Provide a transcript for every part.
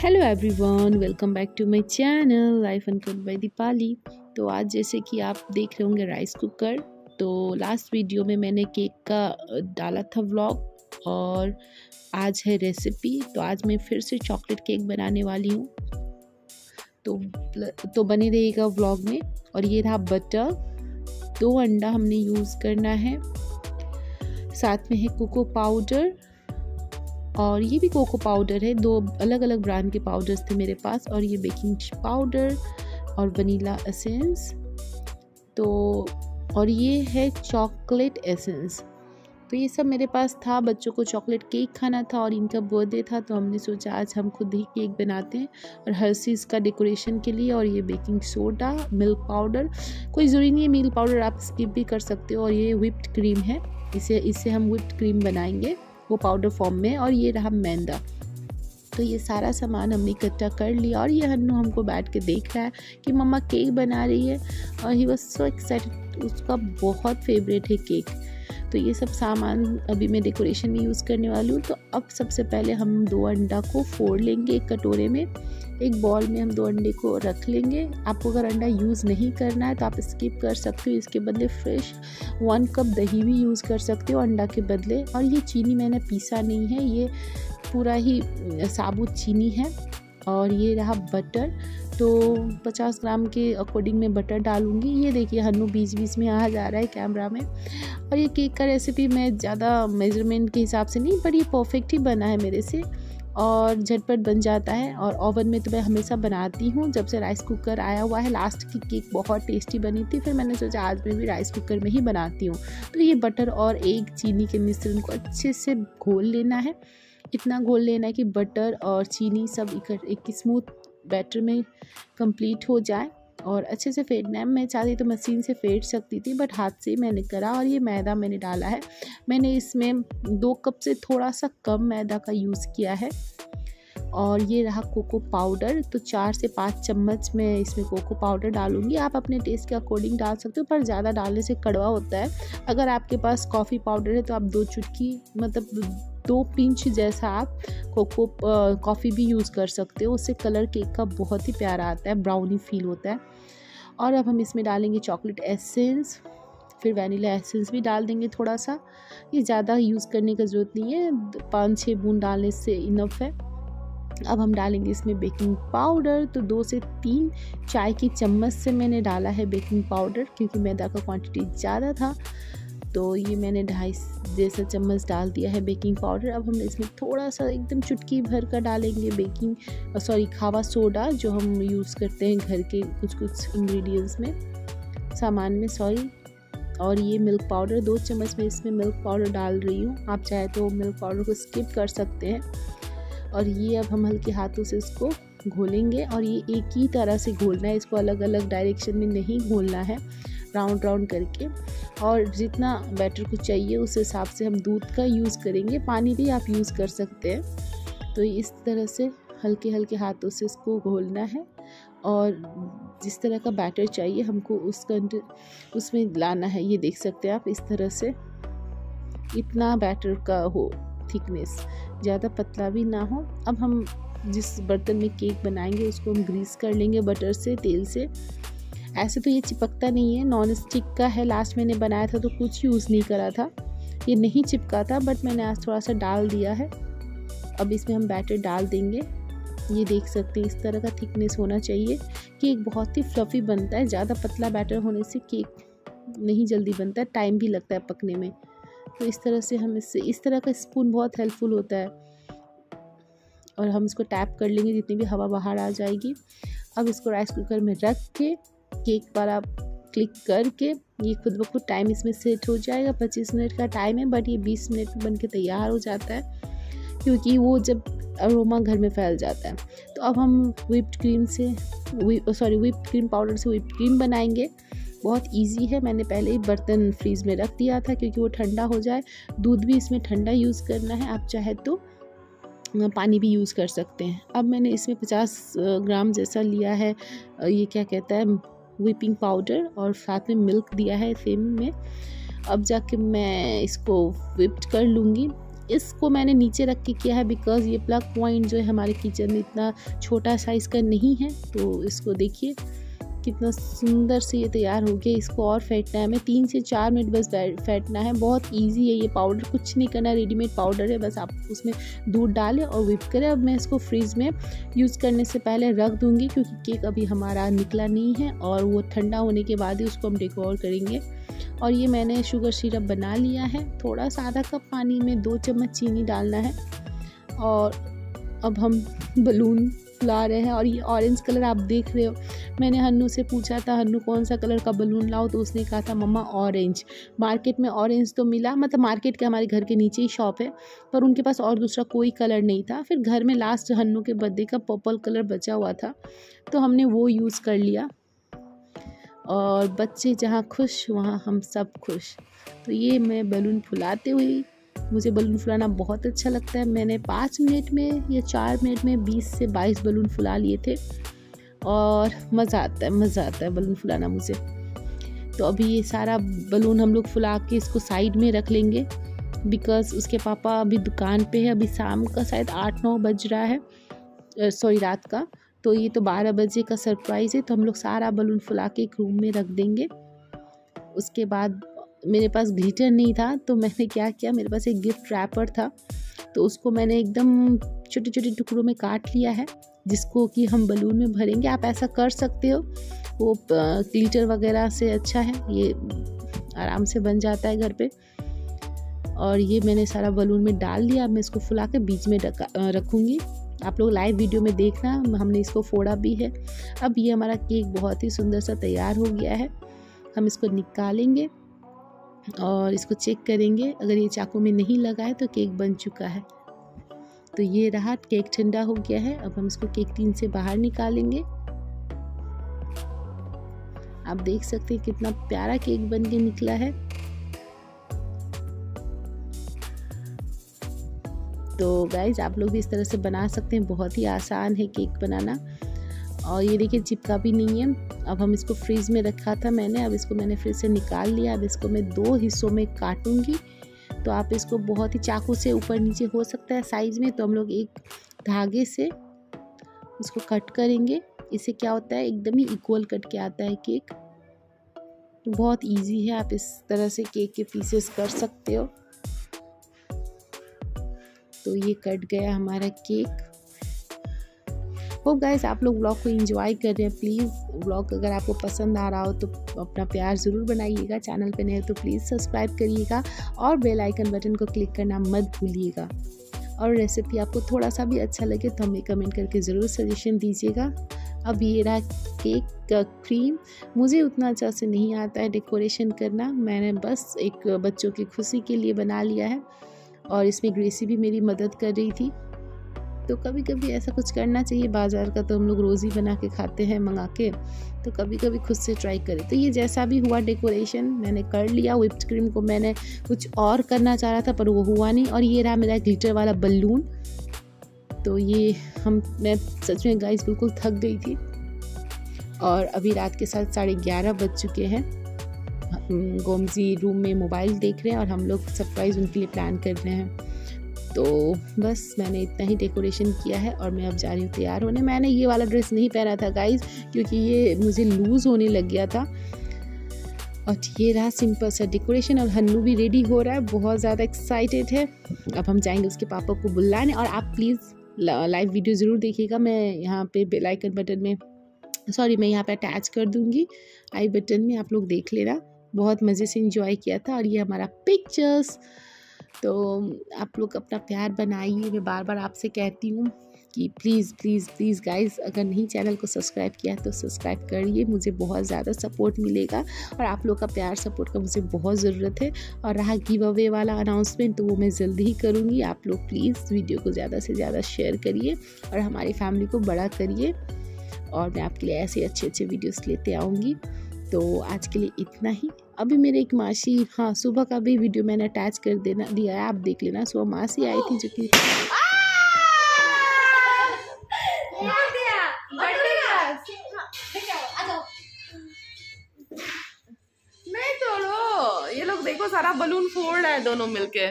Hello everyone welcome back to my channel life and cook by Deepali तो आज जैसे कि आप देख रहे होंगे राइस कुकर तो लास्ट वीडियो में मैंने केक का डाला था व्लॉग और आज है रेसिपी तो आज मैं फिर से चॉकलेट केक बनाने वाली हूँ। तो तो बने रहेगा व्लॉग में और ये रहा बटर दो अंडा हमने यूज़ करना है। साथ में है कोको पाउडर और ये भी कोको पाउडर है। दो अलग अलग ब्रांड के पाउडर्स थे मेरे पास और ये बेकिंग पाउडर और वनीला एसेंस। तो और ये है चॉकलेट एसेंस। तो ये सब मेरे पास था। बच्चों को चॉकलेट केक खाना था और इनका बर्थडे था तो हमने सोचा आज हम खुद ही केक बनाते हैं और हर चीज़ का डेकोरेशन के लिए और ये बेकिंग सोडा, मिल्क पाउडर। कोई ज़रूरी नहीं है, मिल्क पाउडर आप स्किप भी कर सकते हो और ये विप्ड क्रीम है। इसे इससे हम विप्ड क्रीम बनाएँगे। वो पाउडर फॉर्म में और ये रहा मैंदा। तो ये सारा सामान हमने इकट्ठा कर लिया और ये हन्नू हमको बैठ के देख रहा है कि मम्मा केक बना रही है और ही वॉज़ सो एक्साइटेड उसका बहुत फेवरेट है केक। तो ये सब सामान अभी मैं डेकोरेशन में यूज़ करने वाली हूँ। तो अब सबसे पहले हम दो अंडा को फोड़ लेंगे एक कटोरे में। एक बॉल में हम दो अंडे को रख लेंगे। आपको अगर अंडा यूज़ नहीं करना है तो आप स्किप कर सकते हो। इसके बदले फ्रेश वन कप दही भी यूज़ कर सकते हो अंडा के बदले। और ये चीनी मैंने पीसा नहीं है। ये पूरा ही साबुत चीनी है। और ये रहा बटर तो 50 ग्राम के अकॉर्डिंग मैं बटर डालूँगी। ये देखिए, हन्नू बीच बीच में आ जा रहा है कैमरा में। और ये केक का रेसिपी मैं ज़्यादा मेज़रमेंट के हिसाब से नहीं, पर ये परफेक्ट ही बना है मेरे से। और झटपट बन जाता है। और ओवन में तो मैं हमेशा बनाती हूँ। जब से राइस कुकर आया हुआ है लास्ट की केक बहुत टेस्टी बनी थी। फिर मैंने सोचा, आज मैं भी राइस कुकर में ही बनाती हूँ। तो ये बटर और एक चीनी के मिश्रण को अच्छे से घोल लेना है। इतना घोल लेना है कि बटर और चीनी सब एक स्मूथ बैटर में कंप्लीट हो जाए और अच्छे से फेंटना है मैं चाहती तो मशीन से फेंट सकती थी बट हाथ से मैंने करा और ये मैदा मैंने डाला है। मैंने इसमें दो कप से थोड़ा सा कम मैदा का यूज़ किया है और ये रहा कोको पाउडर तो चार से पाँच चम्मच मैं इसमें कोको पाउडर डालूँगी। आप अपने टेस्ट के अकॉर्डिंग डाल सकते हो, पर ज़्यादा डालने से कड़वा होता है। अगर आपके पास कॉफ़ी पाउडर है तो आप दो चुटकी मतलब दो पिंच जैसा आप कोको कॉफ़ी भी यूज़ कर सकते हो। उससे कलर केक का बहुत ही प्यारा आता है, ब्राउनी फील होता है। और अब हम इसमें डालेंगे चॉकलेट एसेंस, फिर वनीला एसेंस भी डाल देंगे थोड़ा सा ये ज़्यादा यूज़ करने का ज़रूरत नहीं है, पाँच छः बूंद डालने से इनफ है। अब हम डालेंगे इसमें बेकिंग पाउडर तो दो से तीन चाय की चम्मच से मैंने डाला है बेकिंग पाउडर, क्योंकि मैदा का क्वांटिटी ज़्यादा था। तो ये मैंने ढाई जैसा चम्मच डाल दिया है बेकिंग पाउडर। अब हम इसमें थोड़ा सा एकदम चुटकी भर कर डालेंगे बेकिंग सॉरी, खावा सोडा जो हम यूज़ करते हैं घर के कुछ कुछ इंग्रेडिएंट्स में। सामान में, सॉरी। और ये मिल्क पाउडर दो चम्मच में इसमें मिल्क पाउडर डाल रही हूँ। आप चाहे तो मिल्क पाउडर को स्किप कर सकते हैं। और ये अब हम हल्के हाथों से इसको घोलेंगे और ये एक ही तरह से घोलना है। इसको अलग अलग डायरेक्शन में नहीं घोलना है। राउंड राउंड करके। और जितना बैटर को चाहिए, उस हिसाब से हम दूध का यूज़ करेंगे। पानी भी आप यूज़ कर सकते हैं। तो इस तरह से हल्के हल्के हाथों से इसको घोलना है और जिस तरह का बैटर चाहिए, हमको उस कंट उसमें लाना है। ये देख सकते हैं आप, इस तरह से इतना बैटर का हो थिकनेस ज़्यादा पतला भी ना हो। अब हम जिस बर्तन में केक बनाएँगे, उसको हम ग्रीस कर लेंगे बटर से, तेल से। ऐसे तो ये चिपकता नहीं है। नॉन स्टिक का है लास्ट मैंने बनाया था तो कुछ यूज़ नहीं करा था। ये नहीं चिपका था बट मैंने आज थोड़ा सा डाल दिया है। अब इसमें हम बैटर डाल देंगे। ये देख सकते हैं, इस तरह का थिकनेस होना चाहिए। केक बहुत ही फ्लफ़ी बनता है, ज़्यादा पतला बैटर होने से केक नहीं जल्दी बनता है टाइम भी लगता है पकने में। तो इस तरह से हम इससे, इस तरह का स्पून बहुत हेल्पफुल होता है। और हम इसको टैप कर लेंगे जितनी भी हवा बाहर आ जाएगी। अब इसको राइस कुकर में रख के केक पर आप क्लिक करके ये खुद ब खुद टाइम इसमें सेट हो जाएगा। पच्चीस मिनट का टाइम है, बट ये बीस मिनट बन के तैयार हो जाता है, क्योंकि वो जब अरोमा घर में फैल जाता है। तो अब हम विप्ड क्रीम से सॉरी विप्ड क्रीम पाउडर से विप्ड क्रीम बनाएँगे। बहुत इजी है, मैंने पहले ही बर्तन फ्रीज़ में रख दिया था, क्योंकि वो ठंडा हो जाए। दूध भी इसमें ठंडा यूज़ करना है, आप चाहे तो पानी भी यूज़ कर सकते हैं। अब मैंने इसमें 50 ग्राम जैसा लिया है ये क्या कहता है व्हिपिंग पाउडर और साथ में मिल्क दिया है सेम में। अब जाके मैं इसको विप्ड कर लूँगी। इसको मैंने नीचे रख के किया है बिकॉज़ ये प्लग पॉइंट जो है हमारे किचन में इतना छोटा साइज़ का नहीं है तो इसको देखिए। कितना सुंदर से ये तैयार हो गया इसको और फेंटना है। हमें तीन से चार मिनट बस फेंटना है। बहुत इजी है ये पाउडर कुछ नहीं करना रेडीमेड पाउडर है। बस आप उसमें दूध डालें और विप करें। अब मैं इसको फ्रिज में यूज़ करने से पहले रख दूँगी क्योंकि केक अभी हमारा निकला नहीं है और वो ठंडा होने के बाद ही उसको हम डेकोर करेंगे। और ये मैंने शुगर सिरप बना लिया है। थोड़ा सा आधा कप पानी में दो चम्मच चीनी डालना है। और अब हम बलून फुला रहे हैं और ये ऑरेंज कलर आप देख रहे हो। मैंने हन्नू से पूछा था, हन्नू, कौन सा कलर का बलून लाओ? तो उसने कहा था, मम्मा ऑरेंज मार्केट में ऑरेंज तो मिला मतलब मार्केट के हमारे घर के नीचे ही शॉप है, पर उनके पास और दूसरा कोई कलर नहीं था। फिर घर में लास्ट हन्नू के बर्थडे का पर्पल कलर बचा हुआ था तो हमने वो यूज़ कर लिया। और बच्चे जहाँ खुश, वहाँ हम सब खुश। तो ये मैं बैलून फुलाते हुए मुझे बलून फुलाना बहुत अच्छा लगता है। मैंने पाँच मिनट में या चार मिनट में बीस से बाईस बलून फुला लिए थे और मज़ा आता है, मज़ा आता है बलून फुलाना मुझे। तो अभी ये सारा बलून हम लोग फुला के इसको साइड में रख लेंगे बिकॉज़ उसके पापा अभी दुकान पे है। अभी शाम का शायद आठ नौ बज रहा है सॉरी रात का। तो ये तो बारह बजे का सरप्राइज़ है। तो हम लोग सारा बलून फुला के एक रूम में रख देंगे। उसके बाद मेरे पास ग्लिटर नहीं था तो मैंने क्या किया, मेरे पास एक गिफ्ट रैपर था तो उसको मैंने एकदम छोटे छोटे टुकड़ों में काट लिया है, जिसको कि हम बलून में भरेंगे। आप ऐसा कर सकते हो, वो ग्लिटर वगैरह से अच्छा है, ये आराम से बन जाता है घर पे। और ये मैंने सारा बलून में डाल दिया, अब मैं इसको फुला के बीच में रखूँगी। आप लोग लाइव वीडियो में देखना, हमने इसको फोड़ा भी है। अब ये हमारा केक बहुत ही सुंदर सा तैयार हो गया है, हम इसको निकालेंगे। और इसको चेक करेंगे। अगर ये चाकू में नहीं लगा है तो केक बन चुका है। तो ये रहा केक ठंडा हो गया है। अब हम इसको केक टीन से बाहर निकालेंगे। आप देख सकते हैं कितना प्यारा केक बन के निकला है। तो गाइज़ आप लोग भी इस तरह से बना सकते हैं। बहुत ही आसान है केक बनाना। और ये देखिए चिपका भी नहीं है। अब हम इसको फ्रीज़ में रखा था मैंने, अब इसको मैंने फ्रिज से निकाल लिया। अब इसको मैं दो हिस्सों में काटूँगी। तो आप इसको बहुत ही चाकू से ऊपर नीचे हो सकता है साइज़ में तो हम लोग एक धागे से इसको कट करेंगे। इससे क्या होता है, एकदम ही इक्वल कट के आता है केक तो बहुत इजी है, आप इस तरह से केक के पीसेस कर सकते हो। तो ये कट गया हमारा केक होप गाइज़ आप लोग ब्लॉग को एंजॉय कर रहे हैं. प्लीज़ ब्लॉग अगर आपको पसंद आ रहा हो तो अपना प्यार ज़रूर बनाइएगा. चैनल पे नए तो प्लीज़ सब्सक्राइब करिएगा. और बेल आइकन बटन को क्लिक करना मत भूलिएगा. और रेसिपी आपको थोड़ा सा भी अच्छा लगे तो हमें कमेंट करके ज़रूर सजेशन दीजिएगा. अब ये रहा केक का क्रीम मुझे उतना अच्छा से नहीं आता है डेकोरेशन करना. मैंने बस एक बच्चों की खुशी के लिए बना लिया है. और इसमें ग्रेसी भी मेरी मदद कर रही थी. तो कभी कभी ऐसा कुछ करना चाहिए। बाज़ार का तो हम लोग रोज़ ही बना के खाते हैं, मंगा के। तो कभी कभी खुद से ट्राई करें। तो ये जैसा भी हुआ डेकोरेशन मैंने कर लिया विप्ड क्रीम को। मैंने कुछ और करना चाह रहा था, पर वो हुआ नहीं। और ये रहा मेरा ग्लिटर वाला बलून तो ये हम, मैं सच में गाइस बिल्कुल थक गई थी। और अभी रात के साथ साढ़े ग्यारह बज चुके हैं। गोमजी रूम में मोबाइल देख रहे हैं और हम लोग सरप्राइज़ उनके लिए प्लान कर रहे हैं। तो बस मैंने इतना ही डेकोरेशन किया है और मैं अब जा रही हूँ तैयार होने। मैंने ये वाला ड्रेस नहीं पहना था गाइज़ क्योंकि ये मुझे लूज़ होने लग गया था। और ये रहा सिंपल सा डेकोरेशन और हन्नू भी रेडी हो रहा है, बहुत ज़्यादा एक्साइटेड है। अब हम जाएँगे उसके पापा को बुलाने और आप प्लीज़ लाइव वीडियो ज़रूर देखिएगा। मैं यहाँ पे बेल आइकन बटन में सॉरी मैं यहाँ पे अटैच कर दूँगी। आई बटन में आप लोग देख लेना। बहुत मज़े से इंजॉय किया था और ये हमारा पिक्चर्स तो आप लोग अपना प्यार बनाइए। मैं बार बार आपसे कहती हूँ कि प्लीज़ प्लीज़ प्लीज़ गाइस, अगर नहीं चैनल को सब्सक्राइब किया तो सब्सक्राइब करिए। मुझे बहुत ज़्यादा सपोर्ट मिलेगा और आप लोग का प्यार सपोर्ट का मुझे बहुत ज़रूरत है। और रहा गिव अवे वाला अनाउंसमेंट तो वो मैं जल्दी ही करूँगी। आप लोग प्लीज़ वीडियो को ज़्यादा से ज़्यादा शेयर करिए और हमारी फैमिली को बड़ा करिए। और मैं आपके लिए ऐसे अच्छे अच्छे वीडियोज़ लेते आऊँगी। तो आज के लिए इतना ही। अभी मेरे एक मासी हाँ सुबह का भी वीडियो मैंने अटैच कर देना, दिया है, आप देख लेना। सुबह मासी आई थी जो कि ये लोग देखो, सारा बलून फोड़ रहा है दोनों मिलके।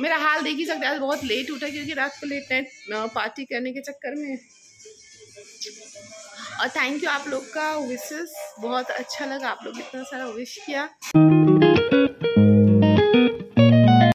मेरा हाल देख ही सकते आज बहुत लेट उठा क्योंकि रात को लेट नाइट पार्टी करने के चक्कर में। और थैंक यू आप लोग का विशेस बहुत अच्छा लगा आप लोग इतना सारा विश किया.